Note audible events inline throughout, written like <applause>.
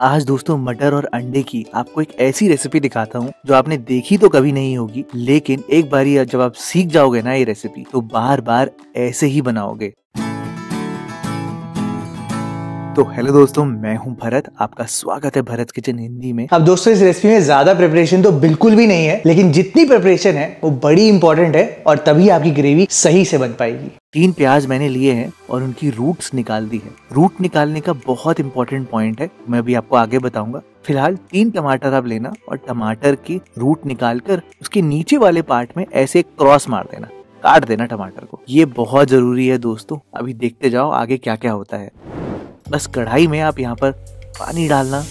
आज दोस्तों मटर और अंडे की आपको एक ऐसी रेसिपी दिखाता हूँ जो आपने देखी तो कभी नहीं होगी, लेकिन एक बार जब आप सीख जाओगे ना ये रेसिपी तो बार बार ऐसे ही बनाओगे। तो हेलो दोस्तों, मैं हूँ भरत, आपका स्वागत है भरत किचन हिंदी में। अब दोस्तों, इस रेसिपी में ज़्यादा प्रिपरेशन तो बिल्कुल भी नहीं है, लेकिन जितनी प्रिपरेशन है, वो बड़ी इंपॉर्टेंट है और तभी आपकी ग्रेवी सही से बन पाएगी। तीन प्याज मैंने लिए हैं और उनकी रूट्स निकाल दी है। रूट निकालने का बहुत इंपॉर्टेंट पॉइंट है, मैं अभी आपको आगे बताऊँगा। फ़िलहाल तीन टमाटर आप लेना और टमाटर की रूट निकाल कर उसके नीचे वाले पार्ट में ऐसे क्रॉस मार देना। काट देना टमाटर को। ये बहुत ज़रूरी है दोस्तों। अभी देखते जाओ आगे क्या क्या होता है। बस कढ़ाई में आप यहाँ पर पानी डालना।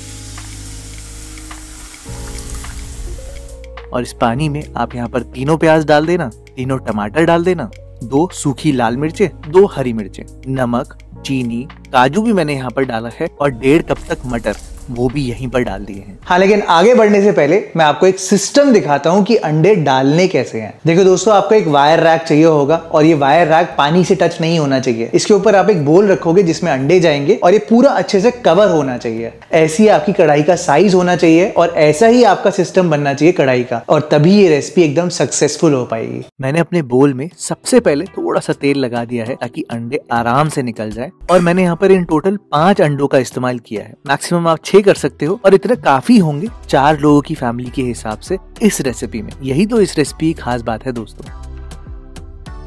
और इस पानी में आप यहाँ पर तीनों प्याज डाल देना, तीनों टमाटर डाल देना। दो सूखी लाल मिर्चें, दो हरी मिर्चें, नमक, चीनी, काजू भी मैंने यहाँ पर डाला है और डेढ़ कप तक मटर। वो भी यहीं पर डाल दिए हैं। हाँ लेकिन आगे बढ़ने से पहले मैं आपको एक सिस्टम दिखाता हूँ कि अंडे डालने कैसे हैं। देखो दोस्तों आपको एक वायर रैक चाहिए होगा और ये वायर रैक पानी से टच नहीं होना चाहिए। इसके ऊपर आप एक बोल रखोगे जिसमें अंडे जाएँगे और ये पूरा अच्छे से कवर होना चाहिए। ऐसी आपकी कढ़ाई का साइज़ होना चाहिए और ऐसा ही आपका सिस्टम बनना चाहिए कढ़ाई का और तभी ये रेसिपी एकदम सक्सेसफुल हो पाएगी। मैंने अपने बोल में सबसे पहले थोड़ा सा तेल लगा दिया है ताकि अंडे आराम से निकल जाए और मैंने यहाँ पर इन टोटल पाँच अंडों का इस्तेमाल किया है। मैक्सिमम आप छह कर सकते हो और इतने काफ़ी होंगे चार लोगों की फैमिली के हिसाब से इस रेसिपी में। यही तो इस रेसिपी की खास बात है दोस्तों।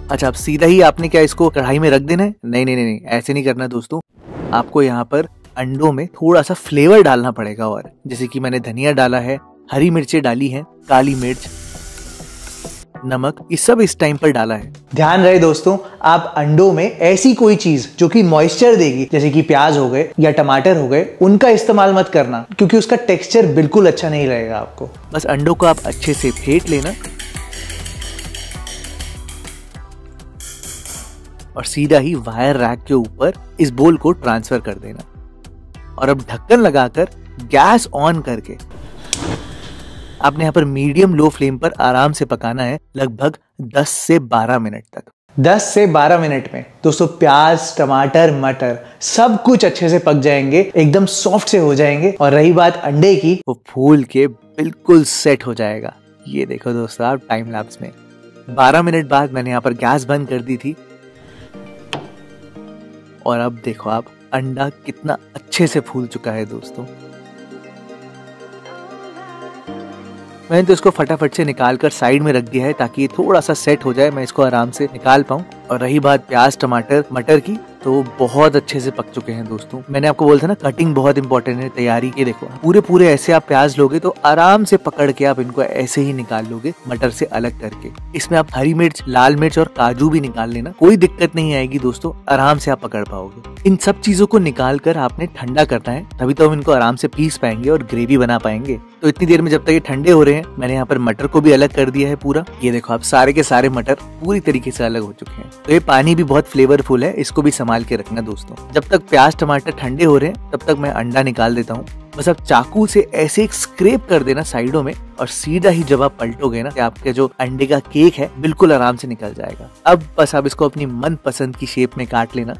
अच्छा अब सीधा ही आपने क्या इसको कढ़ाई में रख देना है? नहीं नहीं नहीं ऐसे नहीं करना दोस्तों। आपको यहाँ पर अंडों में थोड़ा सा फ्लेवर डालना पड़ेगा और। जैसे कि मैंने धनिया डाला है, हरी मिर्चें डाली हैं, काली मिर्च नमक ये सब इस टाइम पर डाला है। ध्यान रहे दोस्तों आप अंडों में ऐसी कोई चीज़ जो कि मॉइस्चर देगी जैसे कि प्याज हो गए या टमाटर हो गए उनका इस्तेमाल मत करना क्योंकि उसका टेक्सचर बिल्कुल अच्छा नहीं रहेगा आपको। बस अंडों को आप अच्छे से फेंट लेना और सीधा ही वायर रैक के ऊपर इस बोल को ट्रांसफ़र कर देना। और अब ढक्कन लगाकर गैस ऑन करके आपने यहाँ पर मीडियम लो फ्लेम पर आराम से पकाना है लगभग 10 से 12 मिनट तक। 10 से 12 मिनट में। दोस्तों प्याज टमाटर मटर सब कुछ अच्छे से पक जाएँगे एकदम सॉफ्ट से हो जाएँगे और रही बात अंडे की वो फूल के बिल्कुल सेट हो जाएगा। ये देखो दोस्तों आप टाइम लैप्स में। 12 मिनट बाद मैंने यहाँ पर गैस बंद कर दी थी। और अब देखो आप अंडा कितना अच्छे से फूल चुका है दोस्तों। मैंने तो इसको फटाफट से निकाल कर साइड में रख दिया है ताकि ये थोड़ा सा सेट हो जाए, मैं इसको आराम से निकाल पाऊँ। और रही बात प्याज, टमाटर, मटर की तो बहुत अच्छे से पक चुके हैं दोस्तों। मैंने आपको बोला था ना कटिंग बहुत इंपॉर्टेंट है, तैयारी के देखो। पूरे पूरे ऐसे आप प्याज लोगे तो आराम से पकड़ के आप इनको ऐसे ही निकाल लोगे, मटर से अलग करके। इसमें आप हरी मिर्च, लाल मिर्च और काजू भी निकाल लेना, कोई दिक्कत नहीं आएगी दोस्तों, आराम से आप पकड़ पाओगे। इन सब चीज़ों को निकाल कर आपने ठंडा करना है, तभी तो हम इनको आराम से पीस पाएँगे और ग्रेवी बना पाएँगे। तो इतनी देर में जब तक ये ठंडे हो रहे हैं, मैंने यहाँ पर मटर को भी अलग कर दिया है पूरा। ये देखो, आप सारे के सारे मटर पूरी तरीके से अलग हो चुके हैं। तो ये पानी भी बहुत फ्लेवरफुल है, इसको भी संभाल के रखना दोस्तों। जब तक प्याज टमाटर ठंडे हो रहे हैं, तब तक मैं अंडा निकाल देता हूँ। बस आप चाकू से ऐसे एक स्क्रेप कर देना साइडों में और सीधा ही जब आप पलटोगे ना आपके जो अंडे का केक है, बिल्कुल आराम से निकल जाएगा। अब बस आप इसको अपनी मन पसंद की शेप में काट लेना।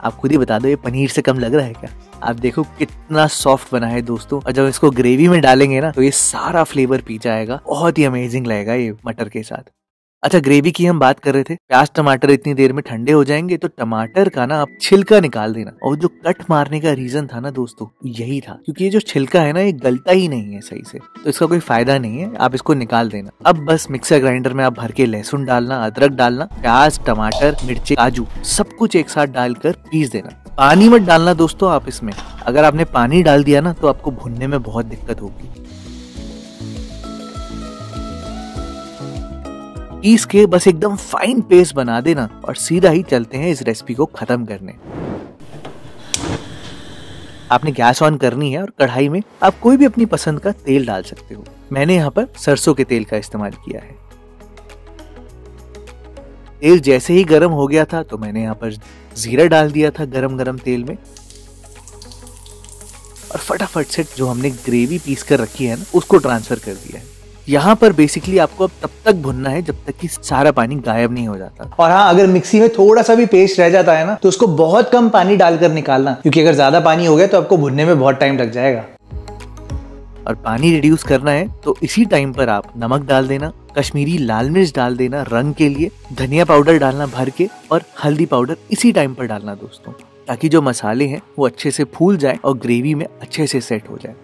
आप खुद ही बता दो, ये पनीर से कम लग रहा है क्या? आप देखो कितना सॉफ्ट बना है दोस्तों। और जब इसको ग्रेवी में डालेंगे ना तो ये सारा फ्लेवर पी जाएगा। बहुत ही अमेजिंग लगेगा ये मटर के साथ। अच्छा ग्रेवी की हम बात कर रहे थे। प्याज, टमाटर इतनी देर में ठंडे हो जाएँगे तो टमाटर का ना आप छिलका निकाल देना। और जो कट मारने का रीजन था ना दोस्तों यही था। क्योंकि ये जो छिलका है ना, ये गलता ही नहीं है सही से। तो इसका कोई फ़ायदा नहीं है, आप इसको निकाल देना। अब बस मिक्सर ग्राइंडर में आप भर के लहसुन डालना, अदरक डालना, प्याज, टमाटर, मिर्ची, काजू, सब कुछ एक साथ डालकर पीस देना। पानी मत डालना दोस्तों आप इसमें। अगर आपने पानी डाल दिया ना तो आपको भुनने में बहुत दिक्कत होगी। पीस के बस एकदम फाइन पेस्ट बना देना और सीधा ही चलते हैं इस रेसिपी को खत्म करने। आपने गैस ऑन करनी है और कढ़ाई में आप कोई भी अपनी पसंद का तेल डाल सकते हो। मैंने यहाँ पर सरसों के तेल का इस्तेमाल किया है। तेल जैसे ही गर्म हो गया था तो मैंने यहाँ पर जीरा डाल दिया था गरम गरम तेल में। और फटाफट से जो हमने ग्रेवी पीस कर रखी है ना उसको ट्रांसफ़र कर दिया है। यहाँ पर बेसिकली आपको अब तब तक भुनना है जब तक कि सारा पानी गायब नहीं हो जाता। और हाँ अगर मिक्सी में थोड़ा सा भी पेस्ट रह जाता है ना तो उसको बहुत कम पानी डालकर निकालना क्योंकि अगर ज़्यादा पानी हो गया तो आपको भुनने में बहुत टाइम लग जाएगा। और पानी रिड्यूस करना है तो इसी टाइम पर आप नमक डाल देना। कश्मीरी लाल मिर्च डाल देना रंग के लिए, धनिया पाउडर डालना भर के और हल्दी पाउडर इसी टाइम पर डालना दोस्तों, ताकि जो मसाले हैं वो अच्छे से फूल जाए और ग्रेवी में अच्छे से सेट हो जाए।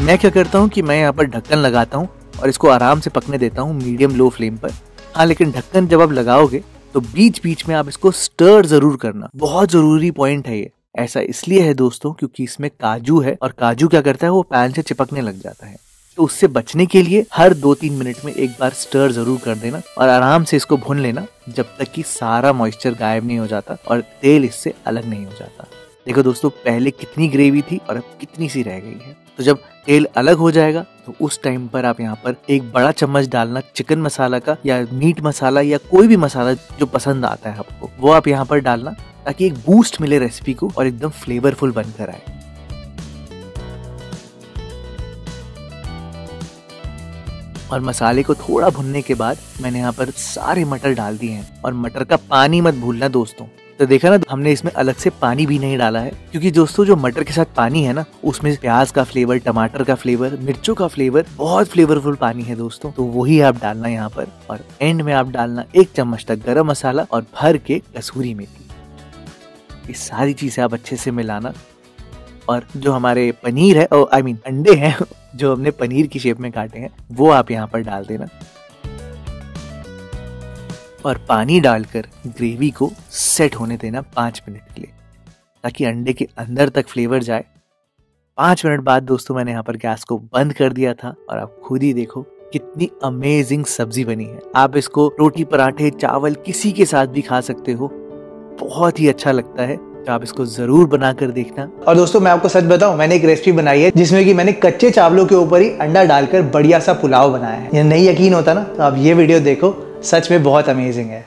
मैं क्या करता हूँ कि मैं यहाँ पर ढक्कन लगाता हूँ और इसको आराम से पकने देता हूँ मीडियम लो फ्लेम पर। हाँ लेकिन ढक्कन जब आप लगाओगे तो बीच बीच में आप इसको स्टर ज़रूर करना। बहुत ज़रूरी पॉइंट है ये। ऐसा इसलिए है दोस्तों, क्योंकि इसमें काजू है और काजू क्या करता है, वो पैन से चिपकने लग जाता है। तो उससे बचने के लिए हर दो तीन मिनट में एक बार स्टर ज़रूर कर देना और आराम से इसको भून लेना जब तक कि सारा मॉइस्चर गायब नहीं हो जाता और तेल इससे अलग नहीं हो जाता। देखो दोस्तों, पहले कितनी ग्रेवी थी और अब कितनी सी रह गई है। तो जब तेल अलग हो जाएगा तो उस टाइम पर आप यहाँ पर एक बड़ा चम्मच डालना चिकन मसाला का या मीट मसाला या कोई भी मसाला जो पसंद आता है आपको, वो आप यहाँ पर डालना ताकि एक बूस्ट मिले रेसिपी को और एकदम फ्लेवरफुल बनकर आए। और मसाले को थोड़ा भुनने के बाद मैंने यहाँ पर सारे मटर डाल दिए हैं। और मटर का पानी मत भूलना दोस्तों। तो देखा ना, हमने इसमें अलग से पानी भी नहीं डाला है। क्योंकि दोस्तों, जो मटर के साथ पानी है ना, उसमें प्याज का फ्लेवर टमाटर का फ्लेवर मिर्चों का फ्लेवर बहुत फ्लेवरफुल पानी है दोस्तों। तो वही आप डालना यहाँ पर। और एंड में आप डालना एक चम्मच तक गरम मसाला और भर के कसूरी मेथी। ये सारी चीज़ें आप अच्छे से मिलाना। और जो हमारे पनीर है आई मीन अंडे हैं, <laughs> जो हमने पनीर की शेप में काटे हैं, वो आप यहाँ पर डाल देना। और पानी डालकर ग्रेवी को सेट होने देना पाँच मिनट के लिए, ताकि अंडे के अंदर तक फ्लेवर जाए। पाँच मिनट बाद दोस्तों, मैंने यहाँ पर गैस को बंद कर दिया था, और आप खुद ही देखो कितनी अमेजिंग सब्ज़ी बनी है। आप इसको रोटी पराठे, चावल किसी के साथ भी खा सकते हो, बहुत ही अच्छा लगता है। तो आप इसको ज़रूर बनाकर देखना। और दोस्तों, मैं आपको सच बताऊँ, मैंने एक रेसिपी बनाई है, जिसमें कि मैंने कच्चे चावलों के ऊपर ही अंडा डालकर बढ़िया सा पुलाव बनाया है। ये नहीं यकीन होता ना तो आप ये वीडियो देखो, सच में बहुत अमेजिंग है।